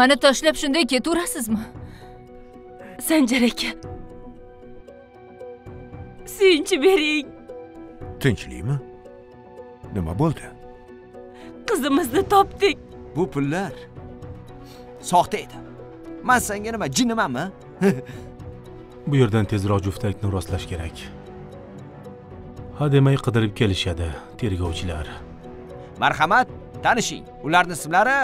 mani tashlab shunday ketaverasizmi sanjar aka. Suyunchi bering. Tinchlikmi? Nima bo'ldi? Qizimizni topdik. Bu pullar soxta edi. Man senga nima jinnimanmi bu yerdan tezroq juftakni rostlash kerak. Hademay qidirib kelishadi tergovchilar. Marhamat tanishing. Ularni ismlari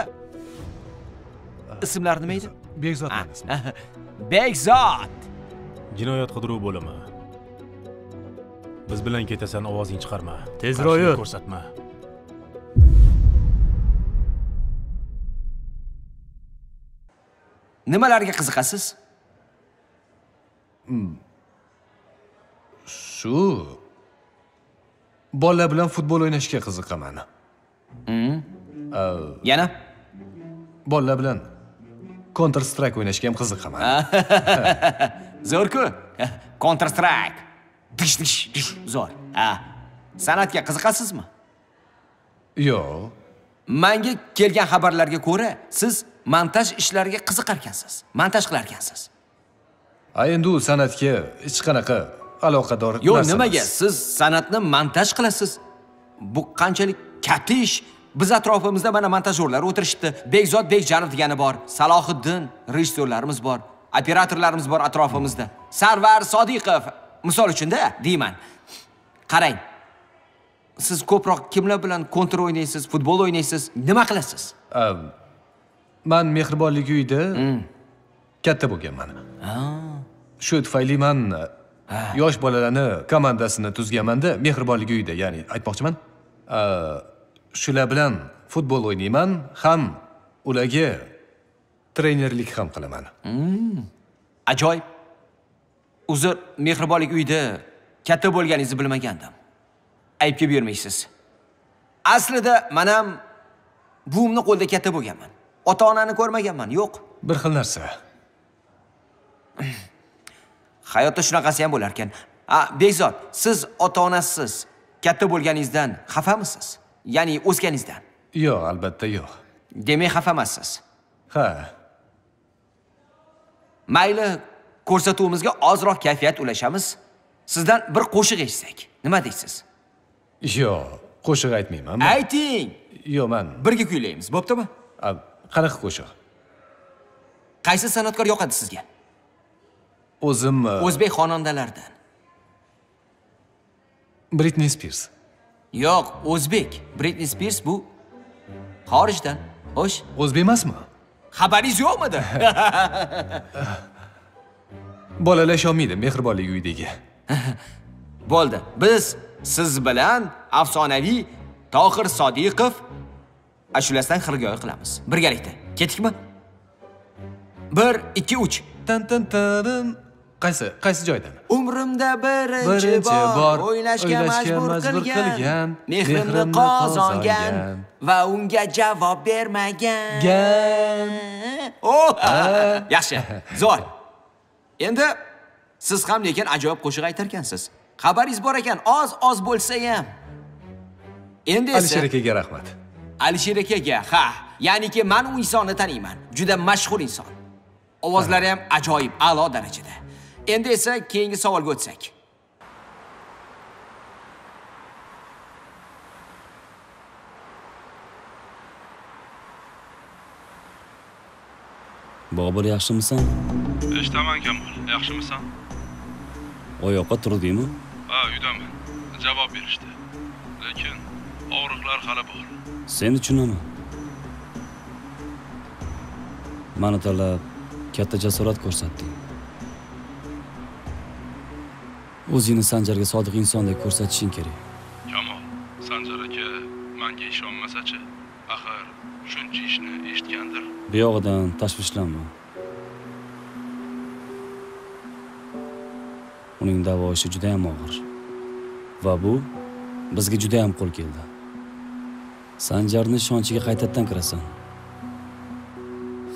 ismlari nima edi bekzod bekzod jinoyat qidiruv bo'limi. Biz bilan ketasan ovozing chiqarma. Tezroq yur. ko'rsatma. Nimalarga qiziqasiz? Shu. Bolalar bilan futbol o'ynashga qiziqaman. Yana? Bolalar bilan counter strike o'ynashga ham qiziqaman. Zo'rku counter strike dish dish dish zo'r. Ha san'atga qiziqasizmi? Yo'q. Manga kelgan xabarlarga ko'ra siz montaj ishlariga qiziqar ekansiz montaj qilar ekansiz a endi u san'atga hech qanaqa aloqador yo'q nimaga? Siz san'atni montaj qilasiz. Bu qanchalik katta ish biz atrofimizda mana montajyorlar o'tirishibdi. Bekzod bekjanov degani bor salohiddin rejissyorlarimiz bor operatorlarimiz bor atrofimizda. Sarvar sodiqov misol uchunda deyman. Qarang siz ko'proq kimlar bilan kontra o'ynaysiz futbol o'ynaysiz nima qilasiz? Man mehribonlik uyida katta bo'lganman shu tufayli man yosh bolalarni komandasini tuzganmanda mehribonlik uyida ya'ni aytmoqchiman shular bilan futbol o'ynayman ham ularga trenerlik ham qilaman. Ajoyib. Uzr mehribonlik uyida katta bo'lganingizni bilmagandim. Aybga buyurmaysiz aslida man ham buvimni qo'lida katta bo'lganman. Ota onani ko'rmaganman yo'q. Bir xil narsa. Hayotda shunaqasi ham bo'lar ekan a bekzod siz ota onasiz katta bo'lganingizdan xafamisiz ya'ni o'sganingizdan yo'q albatta yo'q. Demak xafa emassiz. Ha. Mayli ko'rsatuvimizga ozroq kayfiyat ulashamiz. Sizdan bir qo'shiq eshitsak nima deysiz? Yo'q qo'shiq aytmayman man. ayting! Yo'q man birga kuylaymiz bo'ptimi? Qanaqa qo'shiq? Qaysi san'atkor yoqadi sizga? O'zim a, o'zbek xonandalaridan britni spirs yo'q o'zbek. Britni spirs bu xorijdan. Xo'sh. O'zbek emasmi? Xabaringiz yo'qmidi? Bolalar ishonmaydi mehribonlik uyidagi. Bo'ldi. Biz siz bilan afsonaviy tohir sodiqov ashulasidan xirgoyi qilamiz. Birgalikda. Ketdikmi? Bir ikki uch. Tan tan tan qaysi qaysi joydan? Umrimda birinchi, bor o'ylashga majbur, qilgan, mehrimni qozongan va unga javob bermagan. Gan. oh yaxshi zo'r. Endi siz ham lekin ajoyib qo'shiq aytar ekansiz xabaringiz bor ekan oz oz bo'lsa ham. Endi esa alisher akaga rahmat. Alisher akaga ha ya'niki man u insonni taniyman juda mashhur inson. Ovozlari ham ajoyib a'lo darajada endi esa keyingi savolga o'tsak bobur yaxshimisan? Eshitaman kamol. Yaxshimisan? Oyoqqa turdingmi ha uydaman. Javob berishdi. Lekin og'riqlar hali bor. Sen uchunaman mani tanlab katta jasorat ko'rsatding o'zingni sanjarga sodiq insondek ko'rsatishing kerak. Kamol sanjar aka manga ishonmasa-chi axir shuncha ishni eshitgandir. Buyog'idan tashvishlanma. Uning davo ishi judayam og'ir. Va bu bizga judayam qo'l keldi. Sanjarni ishonchiga qaytadan kirasan.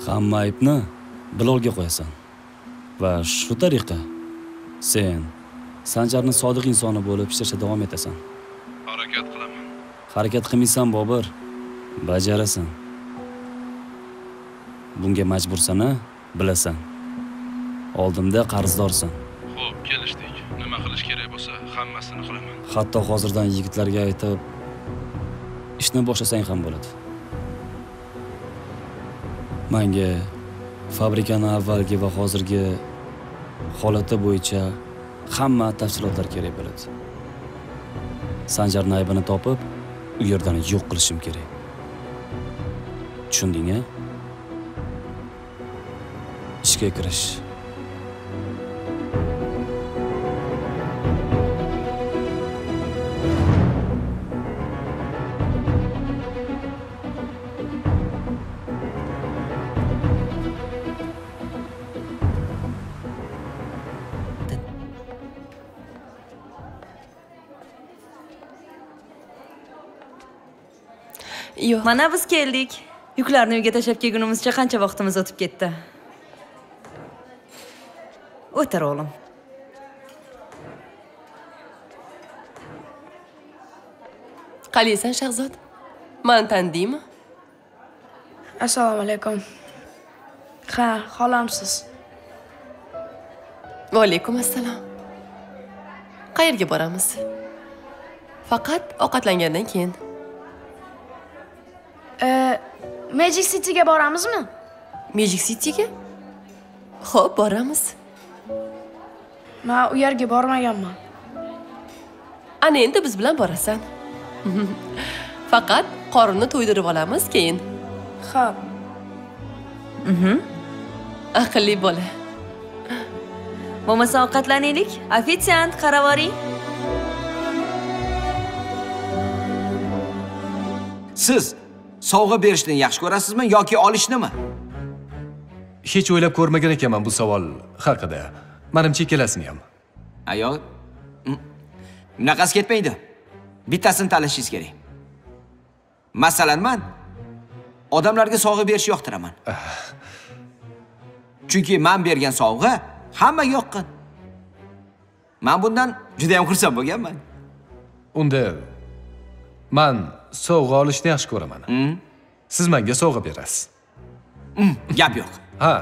Hamma aybni bilovga qo'yasan. Va shu tariqa sen sanjarni sodiq insoni bo'lib ishlashda davom etasan harakat qilaman harakat qilmaysan bobur bajarasan bunga majbursan-a, bilasan. Oldimda qarzdorsan. Xo'p, kelishdik. Nima qilish kerak bo'lsa, hammasini qilaman. Hatto hozirdan yigitlarga aytib ishni boshlasang ham bo'ladi. Menga fabrikani avvalgi va hozirgi holati bo'yicha hamma tafsilotlar kerak bo'ladi. sanjar naybini topib, u yerdan yo'q qilishim kerak. Tushunding-a? Ishga kirish. Yo'q. Mana biz keldik. Yuklarni uyga tashlab kelgunimizcha qancha vaqtimiz o'tib ketdi? O'tir o'g'lim. Qalaysan Shahzod? Mani tanidingmi? assalomu alaykum ha xolamsiz Va alaykum assalom. Qayerga boramiz? Faqat ovqatlangandan keyin. Magic cityga boramizmi Magic Cityga? Xo'p, boramiz. man u yerga bormaganman Ana endi biz bilan borasan. Faqat qorinni to'ydirib olamiz keyin. ho'p Aqlli bola. Bo'lmasa ovqatlanaylik. Ofitsiant, qaravoring. Siz sovg'a berishni yaxshi ko'rasizmi yoki olishnimi? Hech o'ylab ko'rmagan ekanman bu savol haqida. Menimcha ikkalasini ham. Ayol. Bunaqasi ketmaydi. Bittasini tanlashingiz kerak. Masalan, men odamlarga sovg'a berishni yoqtiraman. Chunki men bergan sovg'a hammaga yoqqan. Men bundan juda ham xursand bo'lganman. Unda men sovg'a olishni yaxshi ko'raman. Siz menga sovg'a berasiz. Gap yo'q. Ha,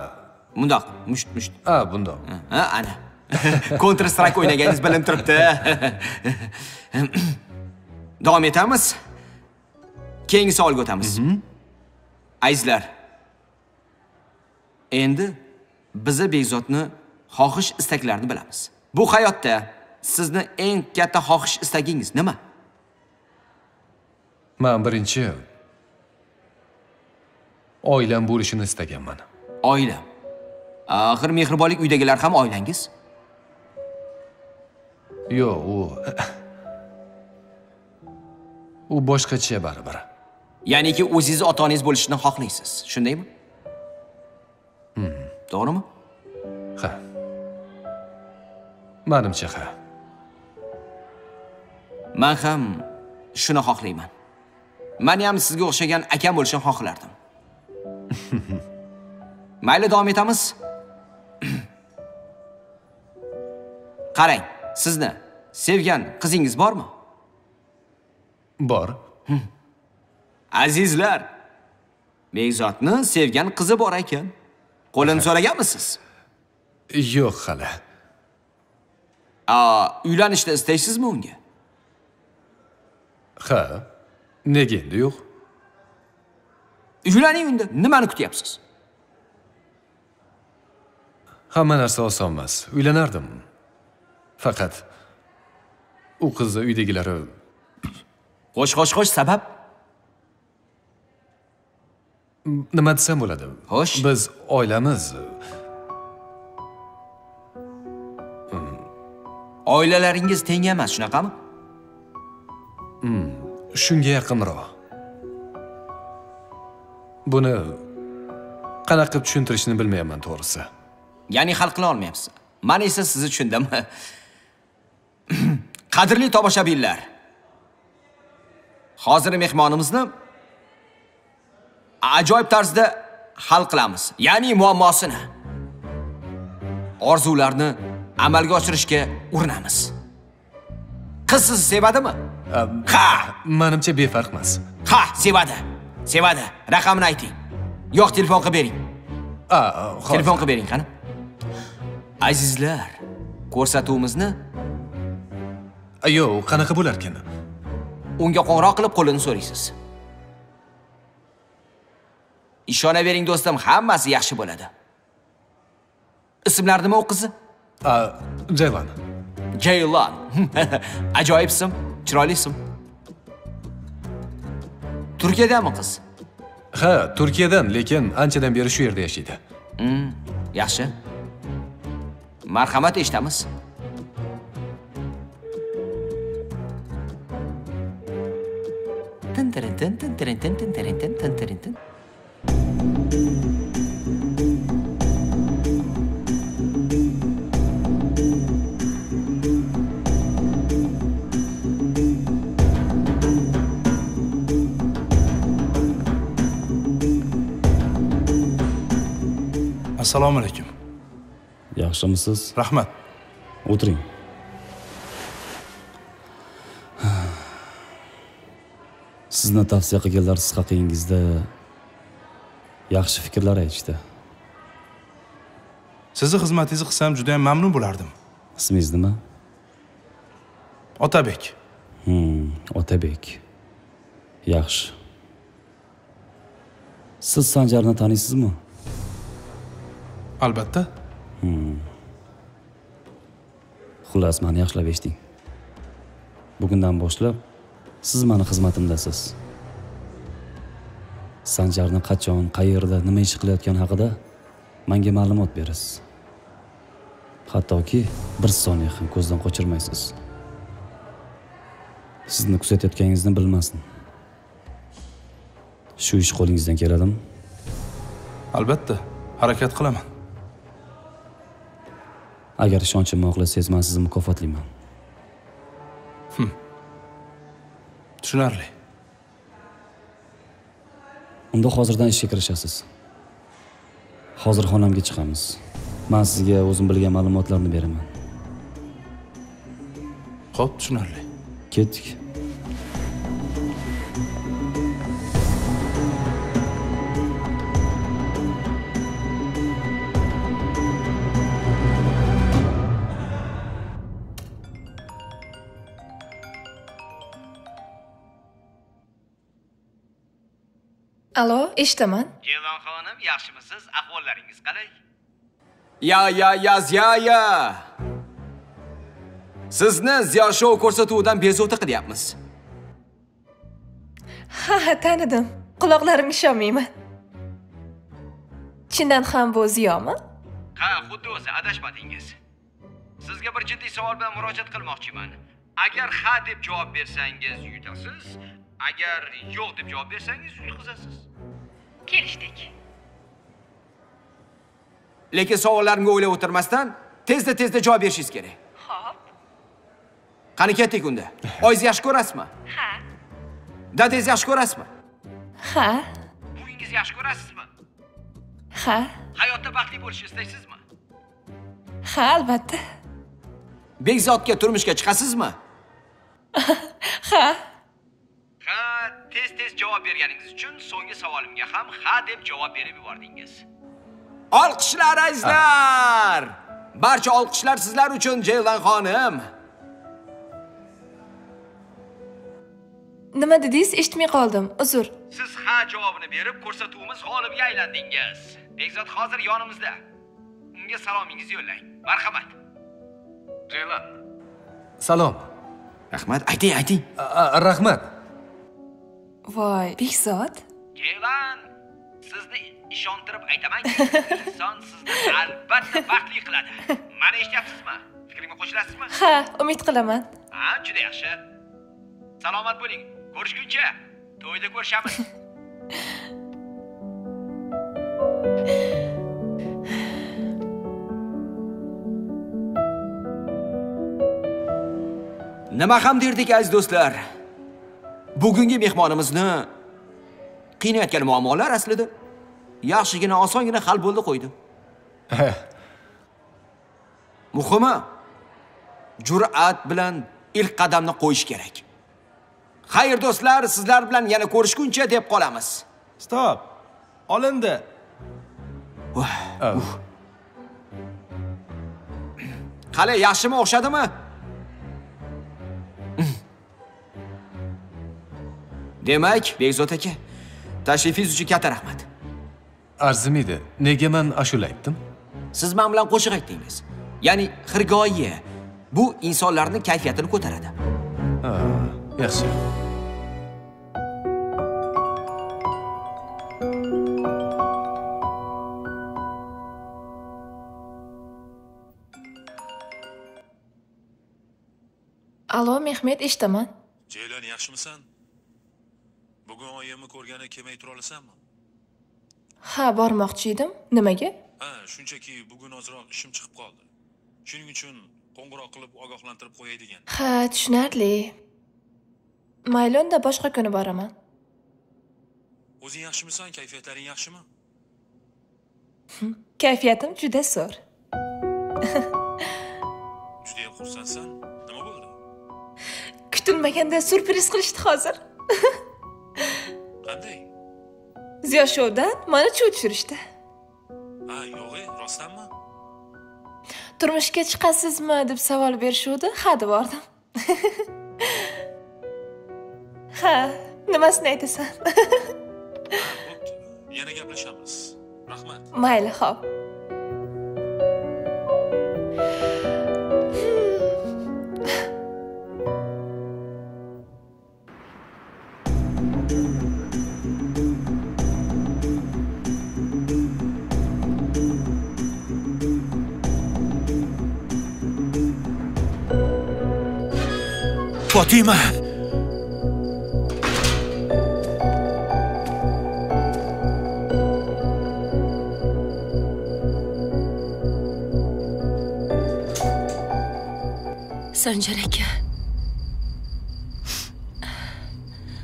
Mundoq, musht musht. ha, bundoq. Ha, ana. Counter Strike o'ynaganingiz bilinib turibdi. Davom etamiz. Keyingi savolga o'tamiz. Azizlar. Endi biza Bekzodni xohish istaklarini bilamiz. Bu hayotda sizni eng katta xohish istagingiz nima? Men birinchi oilam bo'lishini istaganman. Oila. Axir mehribonlik uydagilar ham oilangiz. Yo'q, u u boshqacha baribir. Ya'niki o'zingiz ota-onangiz bo'lishini xohlaysiz. Shundaymi? To'g'rimi? Ha. Menimcha ha. Men ham shuni xohlayman. Men ham sizga o'xshagan akam bo'lishni xohlardim. Mayli davom etamiz. Qarang, sizni sevgan qizingiz bormi? Bor. Azizlar, Bekzodni sevgan qizi bor ekan. Qo'lini so'raganmisiz? Yo'q hali. Uylanishni istaysizmi unga? Ha. Nega endi yo'q? Uylaning unda. Nimani kutyapsiz? Hamma narsa oson emas. Uylanardim. Faqat u qizni uydagilari Xo'sh, xo'sh, xo'sh, sabab? nima desam bo'ladi? Xo'sh. Biz oilamiz Oilalaringiz teng emas, shunaqami? Shunga yaqinroq. Buni qanaqa qilib tushuntirishni bilmayapman to'g'risi. Ya'ni hal qila olmayapsiz. Men esa sizni tushundim. Qadrli tomoshabinlar. Hozir mehmonimizni ajoyib tarzda hal qilamiz. Ya'ni muammosini. Orzularni amalga oshirishga urinamiz. Qiz sizni sevadimi? Ha, Menimcha befarq emas. ha, sevadi. Sevadi. Raqamini ayting. Yo'q, telefon qilib bering. telefon qilib bering qani azizlar ko'rsatuvimizni yo'q qanaqa bo'larkan unga qo'ng'iroq qilib qo'lini so'raysiz ishonavering do'stim hammasi yaxshi bo'ladi ismlari nima u qizni a jayvon jaylon ajoyib ism chiroyli ism turkiyadanmi qiz ha turkiyadan lekin anchadan beri shu yerda yashaydi. Yaxshi. Marhamat eshitamiz. Tin tirin tin tin tirin tin tin tirin tin tin tirin tin. Assalomu alaykum. Yaxshimisiz? Rahmat. O'tiring. Sizni tavsiya qilganlar siz haqingizda yaxshi fikrlar aytishdi. Sizni xizmatingizni qilsam juda ham mamnun bo'lardim. Ismingiz nima otabek. Hmm, otabek. Yaxshi. Siz sanjarni taniysizmi albatta. Xullas mani yaxshilab eshiting. Bugundan boshlab siz mani xizmatimdasiz. Sanjarni qachon qayerda nima ish qilayotgani haqida menga ma'lumot berasiz. Hattoki bir soniya ham ko'zdan qochirmaysiz. Sizni kuzatayotganingizni bilmasin. Shu ish qo'lingizdan keladimi? Albatta harakat qilaman agar ishonchimni oqlasangiz man sizni mukofotlayman tushunarli. Unda hozirdan ishga kirishasiz. Hozir xonamga chiqamiz. Man sizga o'zim bilgan ma'lumotlarni beraman. Ho'p tushunarli. Ketdik eshitaman. Jelon xonim, yaxshimisiz? Ahvollaringiz qalay? Ya, ya, yaz, ya, ya. Sizni Ziyo Show ko'rsatuvidan bezovta qilyapmiz. Ha, ha, tanidim. Quloqlarimga ishonmayman. Chindan ham bu Ziyomi? Ha, xuddi o'zi adashmadingiz. Sizga bir jiddiy savol bilan murojaat qilmoqchiman. Agar ha deb javob bersangiz yutasiz, agar yo'q deb javob bersangiz yutqizasiz. Kelishdik. Lekin savollarimga o'ylab o'tirmasdan tezda tezda javob berishingiz kerak. Xo'p. Qani ketdik unda. Oyingizni yaxshi ko'rasizmi? Ha. Dadangizni yaxshi ko'rasizmi? Ha. Buvinggizni yaxshi ko'rasizmi? Ha. Hayotda baxtli bo'lishni istaysizmi? Ha, albatta. Bekzodga turmushga chiqasizmi? Ha. Ha, tez-tez javob berganingiz uchun so'nggi savolimga ham ha deb javob berib yubordingiz. Olqishlar azizlar! Barcha olqishlar sizlar uchun Jeylan xonim. Nima dedingiz? Eshitmay qoldim. Uzr. Siz ha javobini berib ko'rsatuvimiz g'olibiga aylandingiz. Bekzod hozir yonimizda. Unga salomingizni yo'llang. Marhamat. jayvon salom Rahmat, ayting, ayting. Rahmat Voy, Bekzod. Jeylan, sizni ishontirib aytamanki, inson sizni albatta baxtli qiladi. Mani eshityapsizmi? Fikrimga qo'shilasizmi? Ha, umid qilaman. Ha, juda yaxshi. Salomat bo'ling. Ko'rishguncha to'yda ko'rishamiz. Nima ham derdik aziz do'stlar? Bugungi mehmonimizni qiynayotgan muammolar aslida yaxshigina osongina hal bo'ldi qo'ydi. Muhimi jur'at bilan ilk qadamni qo'yish kerak. Xayr do'stlar, sizlar bilan yana ko'rishguncha deb qolamiz. stop olindi qani yaxshimi o'xshadimi demak bekzod aka tashrifingiz uchun katta rahmat. Arzimaydi nega man ashula aytdim siz men bilan qo'shiq aytdingiz ya'ni xirgoyi bu insonlarning kayfiyatini ko'taradi ha yaxshi Allo, Mehmet eshitaman. Jeylon yaxshimisan? Bugun oyimni ko'rgani kelmay tura olasanmi? Ha, bormoqchi edim. Nimaga? Ha, shunchaki bugun ozroq ishim chiqib qoldi. Shuning uchun qo'ng'iroq qilib ogohlantirib qo'yay degan. Ha, tushunarli. Mayli, unda boshqa kuni boraman. O'zing yaxshimisan? Kayfiyatlaring yaxshimi? Kayfiyatim juda zo'r. Juda ham xursandsan. Nima bo'ldi? Kutilmaganda surpriz qilishdi hozir. Qanday? Ziyo shoudan mana chuv tushirishdi. Ha, yo'g'e, rostdanmi? Turmushga chiqasizmi deb savol berishuvdi, ha deb bordim. ha, nimasini aytasan? Yana gaplashamiz. Rahmat. Mayli, xo'p. Fotima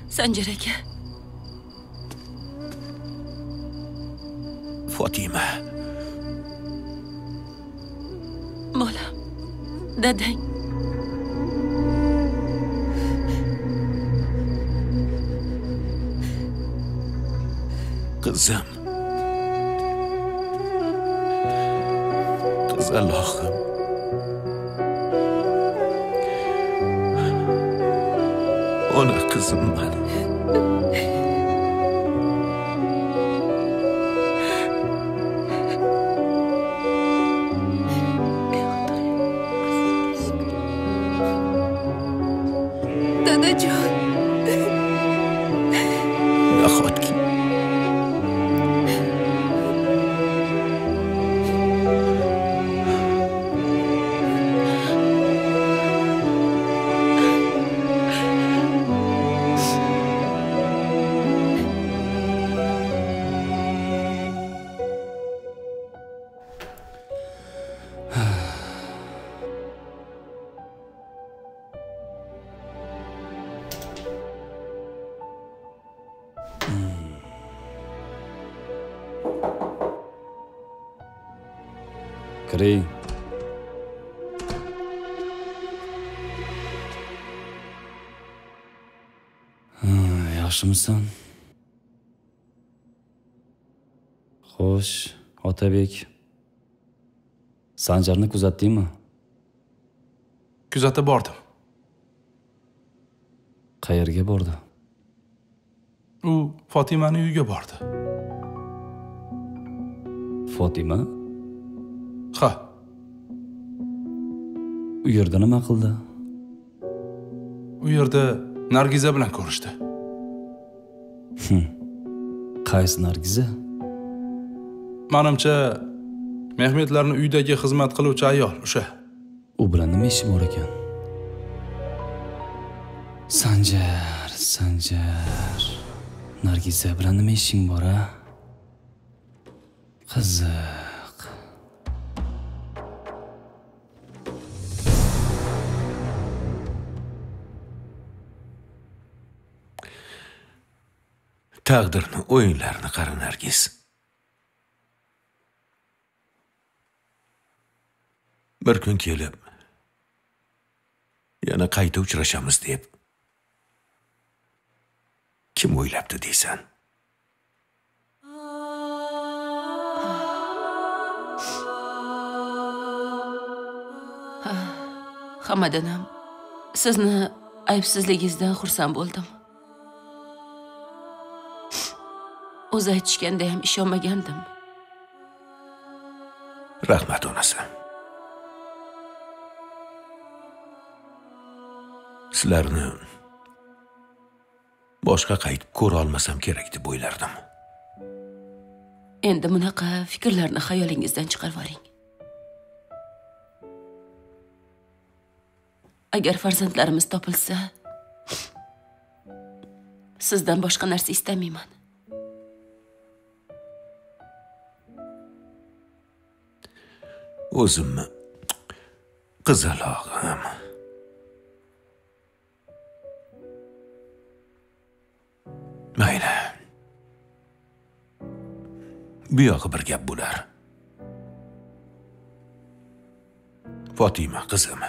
sanjar aka qizim qizaloqim ona qizim mani yaxshimisan xo'sh otabek. Sanjarni kuzatdingmi? Kuzatib bordim. Qayerga bordi? U fotimani uyiga bordi. Fotima? Ha. U yerda nima qildi? U yerda nargiza bilan ko'rishdi qaysi nargiza? Manimcha mehmetlarni uydagi xizmat qiluvchi ayol o'sha. U bilan nima ishi bor ekan? Sanjar sanjar. Nargiza bilan nima ishing bor a? Qiziq taqdirni o'yinlarini qara nargiz. Bir kun kelib yana qayta uchrashamiz deb kim o'ylabdi deysan? Ah, Hammadan ham sizni aybsizligingizdan xursand bo'ldim. O'zi aytishganda ham ishonmagandim. Rahmat onasi. Sizlarni boshqa qaytib ko'ra olmasam kerak deb o'ylardim. Endi bunaqa fikrlarni xayolingizdan chiqarib yuboring agar farzandlarimiz topilsa sizdan boshqa narsa istamayman o'zimni qizalog'im mayli. Bu yog'i bir gap bo'lar. Fotima qizim.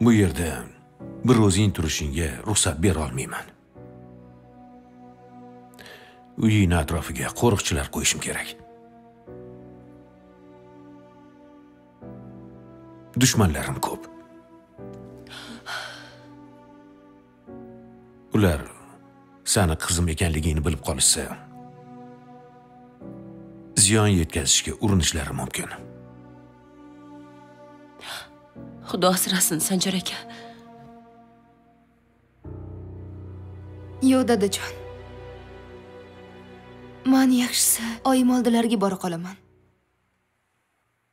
Bu yerda bir o'zing turishingga ruxsat bera olmayman. Uyingni atrofiga qo'riqchilar qo'yishim kerak. Dushmanlarim ko'p. Ular sani qizim ekanligingni bilib qolishsa ziyon yetkazishga urinishlari mumkin. Xudo asrasin sanjar aka. Yo'q dadajon. Man yaxshisi oyim oldilariga bora qolaman.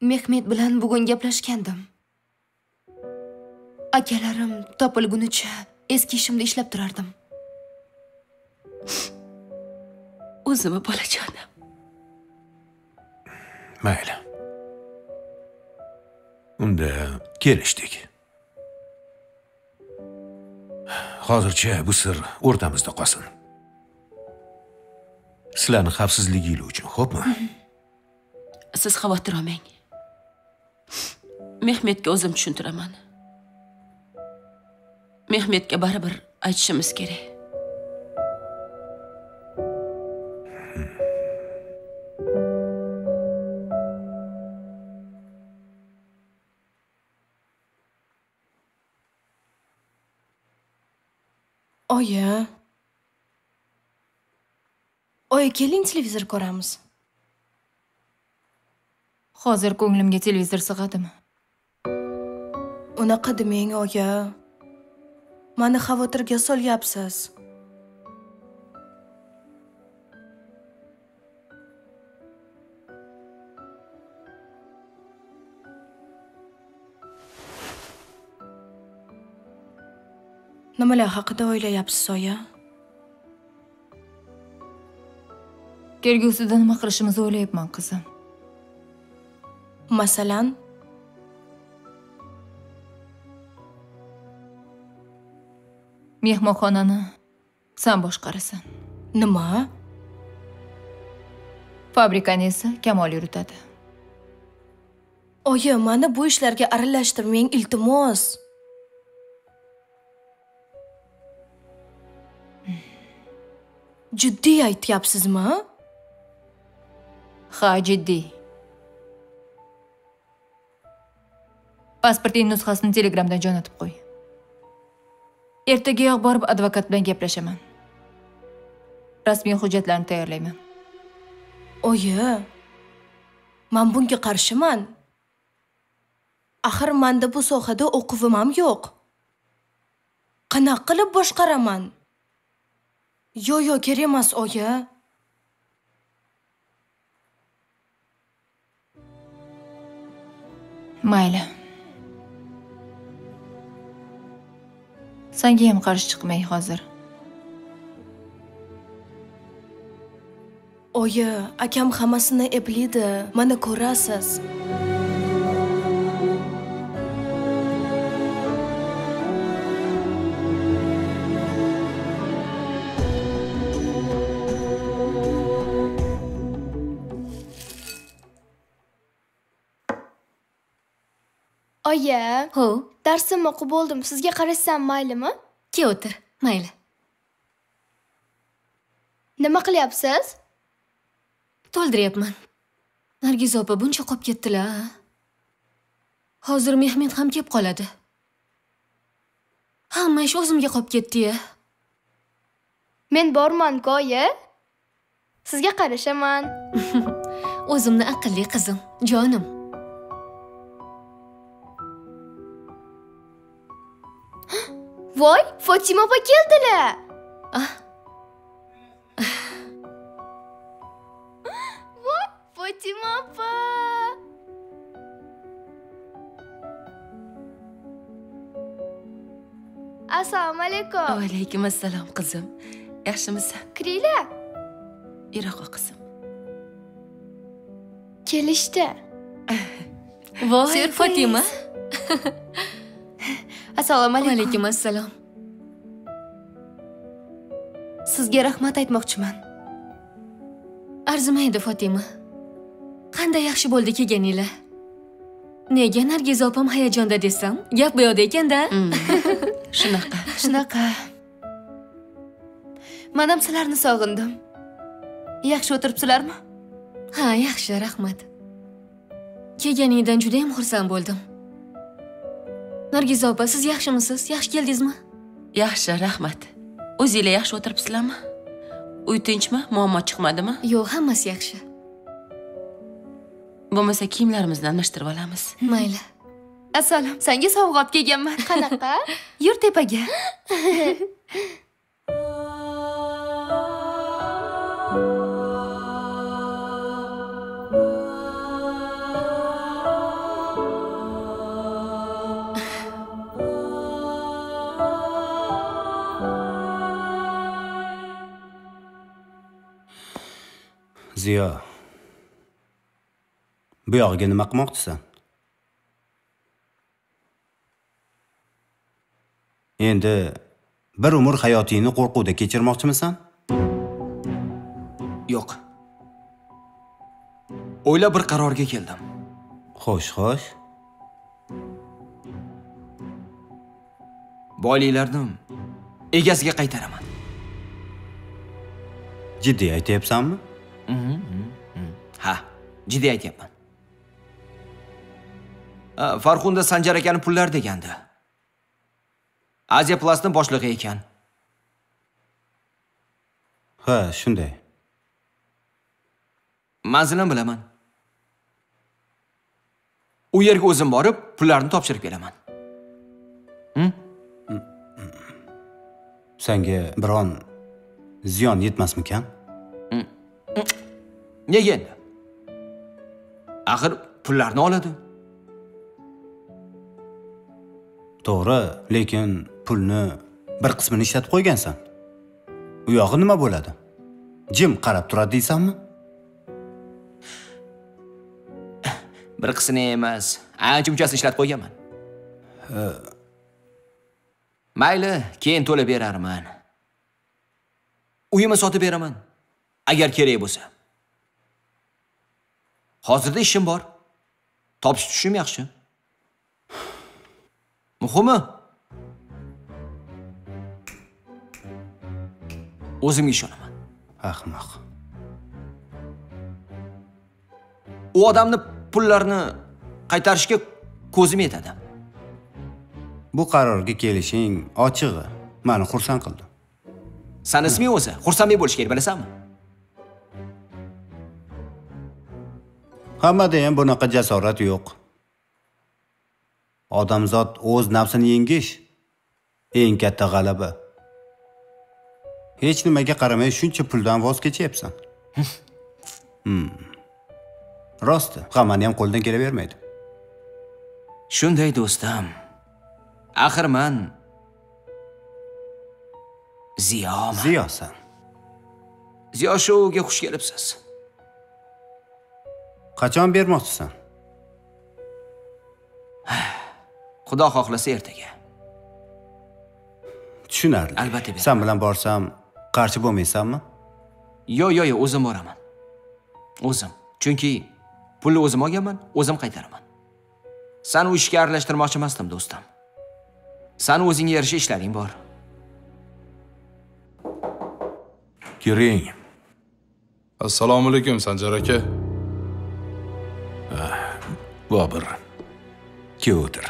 Mehmet bilan bugun gaplashgandim akalarim topilgunicha eski ishimda ishlab turardim. O'zimi bolajonim? Mayli. Unda kelishdik. Hozircha bu sir o'rtamizda qolsin. Sizlarni xavfsizligingiz uchun xo'pmi? Siz xavotir olmang. Mehmetga o'zim tushuntiraman mehmetga baribir aytishimiz kerak. Oyi. Oyi keling televizor ko'ramiz. Hozir ko'nglimga televizor sig'adimi? Unaqa demang oyi mani xavotirga solyapsiz. Nimalar haqida o'ylayapsiz oyi kelgusida nima qilishimizni o'ylayapman qizim. Masalan mehmonxonani san boshqarasan. Nima? Fabrikani esa kamol yuritadi. Oyi mani bu ishlarga aralashtirmang iltimos. Jiddiy aytyapsizmi? Ha jiddiy. Pasporting nusxasini telegramdan jo'natib qo'y ertagayoq borib advokat bilan gaplashaman. Rasmiy hujjatlarni tayyorlayman. Oyi man bunga qarshiman. Axir manda bu sohada o'quvim ham yo'q. Qanaqa qilib boshqaraman? Yo yo kerak emas oyi. Mayli sanga ham qarshi chiqmay hozir. Oyi akam hammasini eplaydi mana ko'rasiz. Oyi ho darsimni o'qib bo'ldim sizga qarashsam maylimi kel o'tir mayli nima qilyapsiz to'ldiryapman nargiza opa buncha qolib ketdilar hozir mehmet ham kelib qoladi hamma ish o'zimga qolib ketdi-ya. Men borman-ku oyi. Sizga qarashaman. O'zimni aqlli qizim, jonim. Voy, Fotima opa keldilar. Voy, Fotima opa. Assalomu alaykum. Va alaykum assalom qizim. Yaxshimisan? Kiringlar. Iroqqa qizim. Kelishdi. Voy, Syurpriz. Assalomu alaykum alaykum assalom. sizga rahmat aytmoqchiman Arzimaydi Fatima. Qanday yaxshi bo'ldi kelganinglar. Nega Nargiza opam hayajonda desam, gap bu yoqda ekanda. Shunaqa. shunaqa man ham sizlarni sog'indim yaxshi o'tiribsizlarmi Ha, yaxshi, rahmat. Kelganingdan juda ham xursand bo'ldim. Nargiza opa, siz yaxshimisiz? Yaxshi keldingizmi? Yaxshi, rahmat. O'zinglar yaxshi o'tiribsizlarmi? Uy tinchmi? Muammo chiqmadimi? Yo'q, hammasi yaxshi. Bo'lmasa kiyimlarimizni almashtirib olamiz. Mayli. assalom sanga sovg'a olib kelganman Qanaqa? yur tepaga Ziyo. Bu yog'iga nima qilmoqchisan? Endi bir umr hayotingni qo'rquvda kechirmoqchimisan? Yo'q. O'ylab bir qarorga keldim. Xo'sh, xo'sh. Boyliklarni egasiga qaytaraman. Jiddiy aytyapsanmi? Ha, jiddiy aytyapman. Farxunda Sanjar akani pullar degandi. Aziya Plusni boshlig'i ekan. Ha, shunday. Manzilni bilaman. U yerga o'zim borib, pullarni topshirib kelaman. Senga biron ziyon yetmasmikan? Nega endi? Axir pullarni oladi. To'g'ri, lekin pulni bir qismini ishlatib qo'ygansan. U yog'i nima bo'ladi? Jim qarab turadi deysanmi? Bir qismini emas, ancha munchasini ishlatib qo'yganman. Mayli, keyin to'lab berarman. Uyimni sotib beraman. Agar kerak bo'lsa. Hozirda ishim bor. Topish tushim yaxshi. Muhimi o'zimga ishonaman. Ahmoq. U odamni pullarni qaytarishga ko'zim yetadi. Bu qarorga kelishing ochig'i meni xursand qildi. San isming o'zi, xursandlik bo'lish kerak, bilasanmi? Hammada ham bunaqa jasorat yo'q. Odamzod o'z nafsini yengish eng katta g'alaba. Hech nimaga qaramay shuncha puldan voz kechyapsan. Hmm. Rosti, hammani ham qo'ldan kelavermaydi. Shunday do'stim. Axir men Ziyoman. Ziyosan. Ziyo shouga xush kelibsiz. Qachon bermoqchisan? Xudo xohlasa ertaga. Tushunarli. Albatta beraman. Sen bilan borsam qarshi bo'lmaysanmi? Yo, yo, yo, o'zim boraman. O'zim. Chunki pulni o'zim olganman, o'zim qaytaraman. San u ishga aralashtirmoqchi emasdim, do'stim. San o'zingga yarasha ishlaring bor. Kiring. Assalomu alaykum Sanjar aka. Kel o'tir.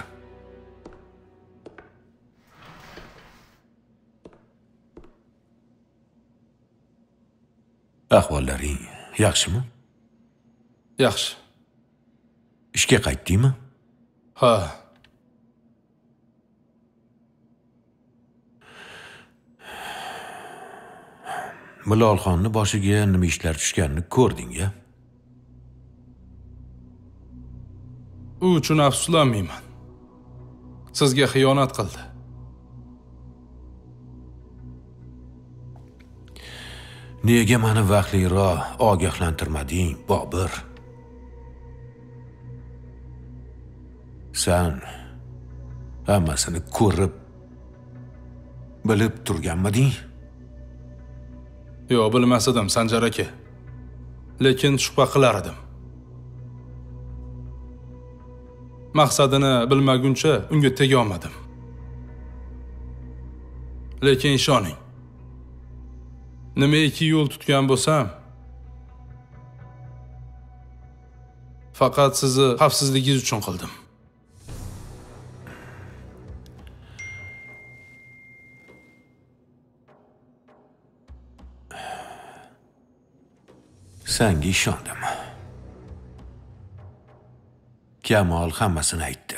Ahvollaring yaxshimi? Yaxshi. Ishga qaytdingmi? Ha. Bilolxonni boshiga nima ishlar tushganini ko'rding-a? U uchun afsuslanmayman. Sizga xiyonat qildi. Nega meni vaqtliroq ogohlantirmading, Bobir? Sen hammasini ko'rib bilib turganmiding? Yo'q, bilmas edim, Sanjar aka. Lekin shubha qilar edim. Maqsadini bilmaguncha unga tega olmadim. Lekin ishoning. Nimaiki yo'l tutgan bo'lsam, faqat sizni xavfsizligingiz uchun qildim. Senga ishondim. Kamol hammasini aytdi.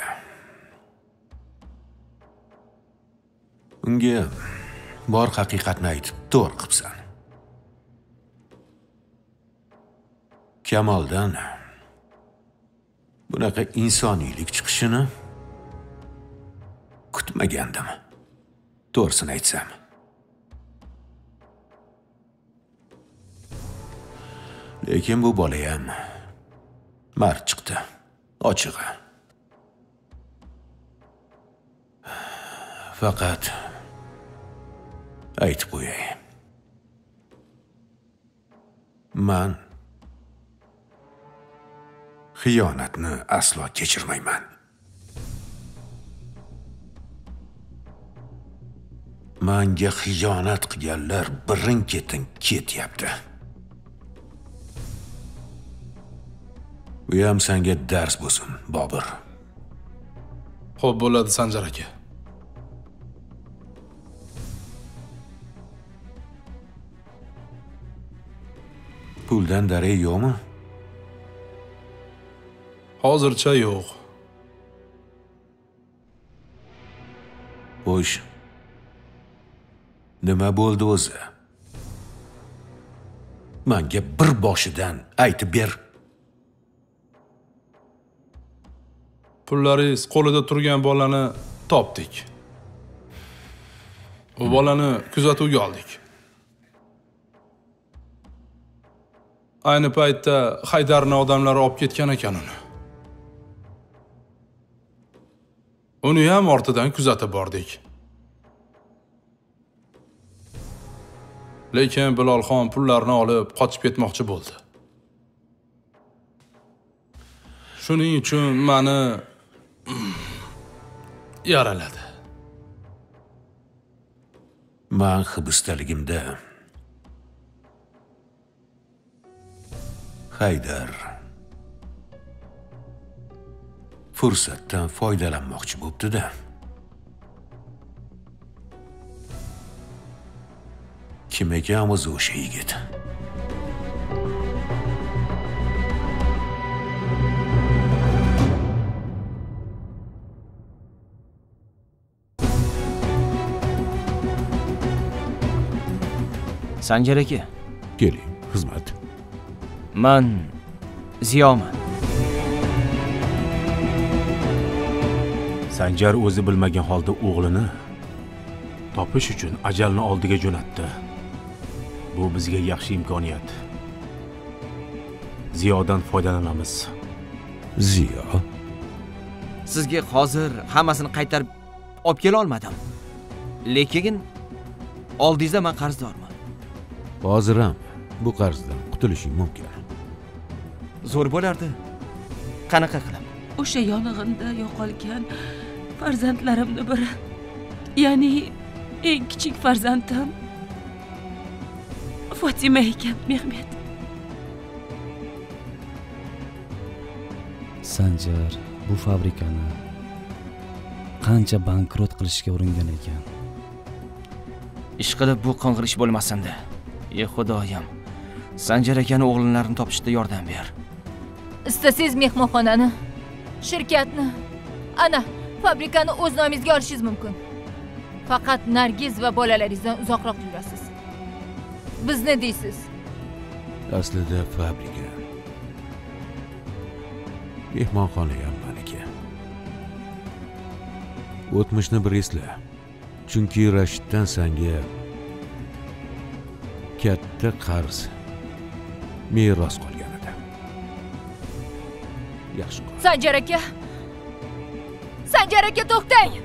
Unga bor haqiqatni aytib to'g'ri qilibsan. Kamoldan bunaqa insoniylik chiqishini kutmagandim. To'g'risini aytsam. Lekin bu bola ham mard chiqdi. Ochig'i. Faqat aytib qo'yay. Man xiyonatni aslo kechirmayman. Manga xiyonat qilganlar birin-ketin ketyapti. Bu ham senga dars bo'lsin, Bobir. Xo'p bo'ladi, Sanjar aka. Puldan darak yo'qmi? Hozircha yo'q. Xo'sh. Nima bo'ldi o'zi? Menga bir boshidan aytib ber. Pullaringiz qo'lida turgan bolani topdik. U bolani kuzatuvga oldik. Ayni paytda Haydarning odamlari olib ketgan ekan uni. Uni ham ortidan kuzatib bordik. Lekin Bilolxon pullarni olib qochib ketmoqchi bo'ldi. Shuning uchun meni yaraladi. man hibisdaligimda Haydar fursatdan foydalanmoqchi bo'pti-da. Kim ekan o'zi o'sha yigit? Sanjar aka, Keling, xizmat. men Ziyoman. Sanjar o'zi bilmagan holda o'g'lini topish uchun ajalni oldiga jo'natdi. Bu bizga yaxshi imkoniyat. Ziyodan foydalanamiz. Ziyo? Sizga hozir hammasini qaytarib olib kela olmadim. Lekin oldingizda men qarzdorman. Hozir ham bu qarzdan qutulishing mumkin. Zo'r bo'lardi. Qanaqa qilib? o'sha yong'inda yo'qolgan farzandlarimni biri ya'ni eng kichik farzandim fotima ekan mehmet sanjar bu fabrikani qancha bankrot qilishga uringan ekan ishqilib bu qing'ir ish bo'lmasindi ey xudoyim sanjar akani o'g'linlarini topishda yordam ber. Istasangiz mehmonxonani? Shirkatni. Ana fabrikani o'z nomingizga olishingiz mumkin. Faqat nargiz va bolalaringizdan uzoqroq yurasiz. Bizni deysiz. Aslida fabrika. Mehmonxona ham maniki o'tmishni bir esla. Chunki rashiddan sanga katta qarz meros qolgan edi. Yaxshi. Sanjar aka! Sanjar aka to'xtang!